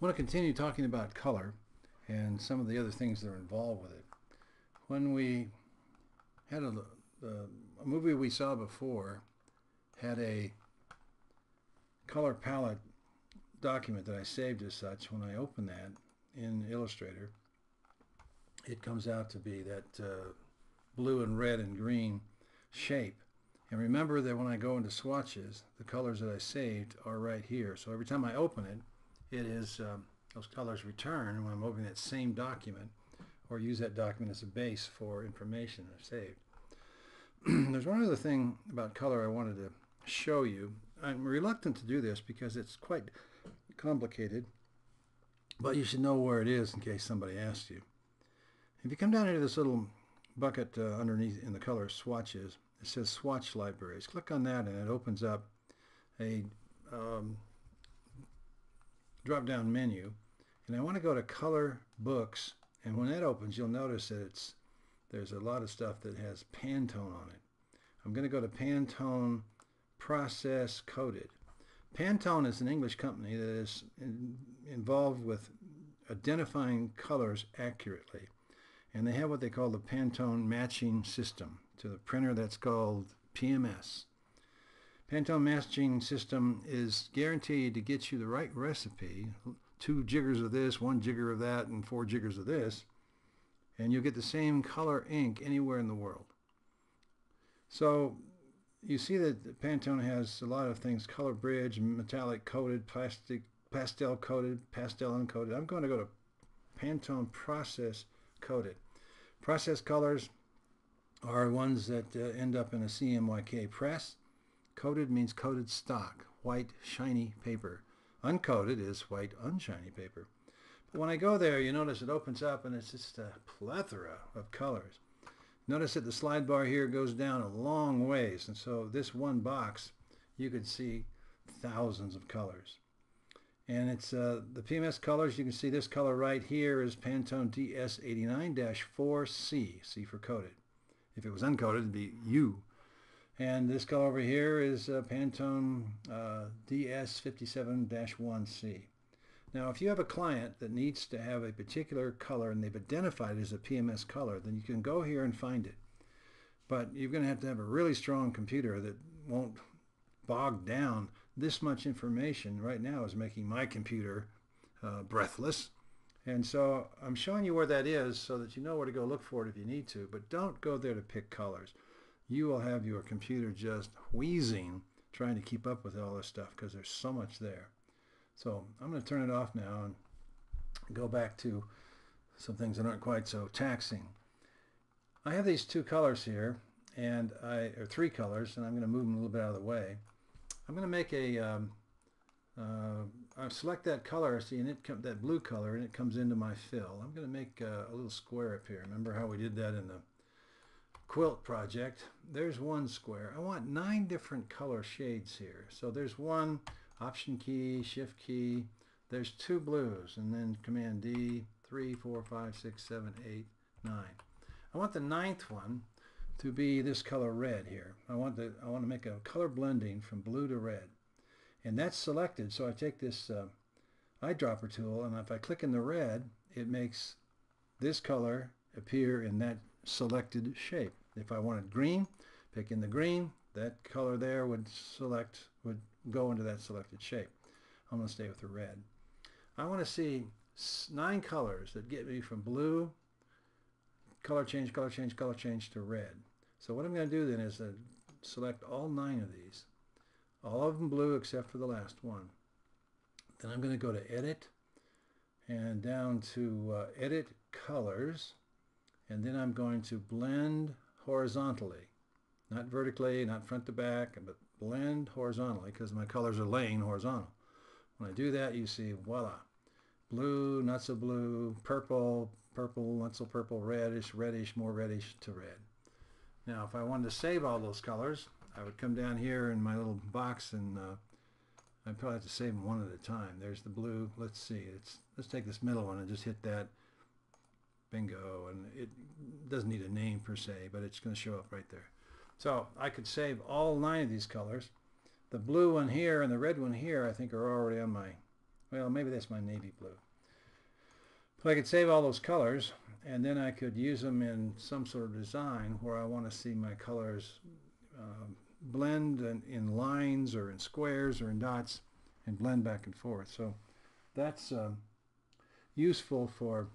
want to continue talking about color and some of the other things that are involved with it. When we had a, a movie we saw before had a color palette document that I saved as such. When I open that in Illustrator, it comes out to be that uh, blue and red and green shape. And remember that when I go into swatches, the colors that I saved are right here. So every time I open it, it is um, those colors return when I'm opening that same document or use that document as a base for information I've saved. There's one other thing about color I wanted to show you. I'm reluctant to do this because it's quite complicated, but you should know where it is in case somebody asks you. If you come down into this little bucket uh, underneath in the color swatches, it says swatch libraries. Click on that and it opens up a um, drop-down menu and I want to go to color books and when that opens you'll notice that it's there's a lot of stuff that has Pantone on it. I'm going to go to Pantone process coated. Pantone is an English company that is in, involved with identifying colors accurately and they have what they call the Pantone matching system to the printer that's called PMS. Pantone matching system is guaranteed to get you the right recipe, two jiggers of this, one jigger of that, and four jiggers of this, and you'll get the same color ink anywhere in the world. So you see that Pantone has a lot of things, color bridge, metallic coated, plastic, pastel coated, pastel uncoated. I'm going to go to Pantone process coated. Process colors are ones that uh, end up in a CMYK press. Coated means coated stock, white, shiny paper. Uncoated is white, unshiny paper. But when I go there, you notice it opens up and it's just a plethora of colors. Notice that the slide bar here goes down a long ways, and so this one box, you could see thousands of colors. And it's uh, the PMS colors, you can see this color right here is Pantone DS89-4C, C for coated. If it was uncoated, it'd be U. And this color over here is uh, Pantone uh, DS57-1C. Now, if you have a client that needs to have a particular color and they've identified it as a PMS color, then you can go here and find it. But you're going to have to have a really strong computer that won't bog down this much information right now is making my computer uh, breathless. And so I'm showing you where that is so that you know where to go look for it if you need to, but don't go there to pick colors. You will have your computer just wheezing trying to keep up with all this stuff because there's so much there. So I'm going to turn it off now and go back to some things that aren't quite so taxing. I have these two colors here, and I, or three colors, and I'm going to move them a little bit out of the way. I'm going to make a um, uh, I select that color, see, and it that blue color, and it comes into my fill. I'm going to make uh, a little square up here. Remember how we did that in the quilt project? There's one square. I want nine different color shades here. So there's one option key, shift key. There's two blues, and then command D, three, four, five, six, seven, eight, nine. I want the ninth one to be this color red here. I want the I want to make a color blending from blue to red and that's selected so I take this uh, eyedropper tool and if I click in the red it makes this color appear in that selected shape. If I wanted green pick in the green that color there would select would go into that selected shape. I'm going to stay with the red. I want to see nine colors that get me from blue color change color change color change to red. So what I'm going to do then is uh, select all nine of these all of them blue except for the last one. Then I'm going to go to Edit and down to uh, Edit Colors and then I'm going to blend horizontally. Not vertically, not front to back, but blend horizontally because my colors are laying horizontal. When I do that, you see, voila, blue, not so blue, purple, purple, not so purple, reddish, reddish, more reddish to red. Now, if I wanted to save all those colors, I would come down here in my little box and uh, I'd probably have to save them one at a time. There's the blue. Let's see. It's Let's take this middle one and just hit that. Bingo. And it doesn't need a name per se, but it's going to show up right there. So I could save all nine of these colors. The blue one here and the red one here I think are already on my, well, maybe that's my navy blue. But I could save all those colors and then I could use them in some sort of design where I want to see my colors uh, blend in, in, lines or in squares or in dots and blend back and forth. So that's um, useful for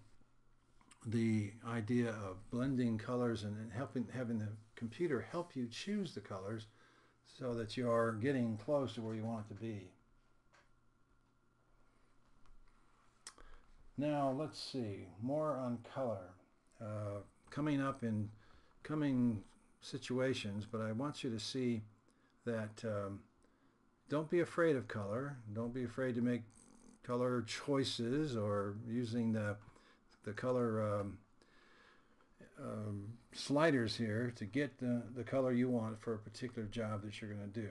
the idea of blending colors and, helping having the computer help you choose the colors so that you're getting close to where you want it to be. Now let's see, more on color. Uh, coming up in coming situations, but I want you to see that um, don't be afraid of color. Don't be afraid to make color choices or using the, the color um, um, sliders here to get the, the color you want for a particular job that you're going to do.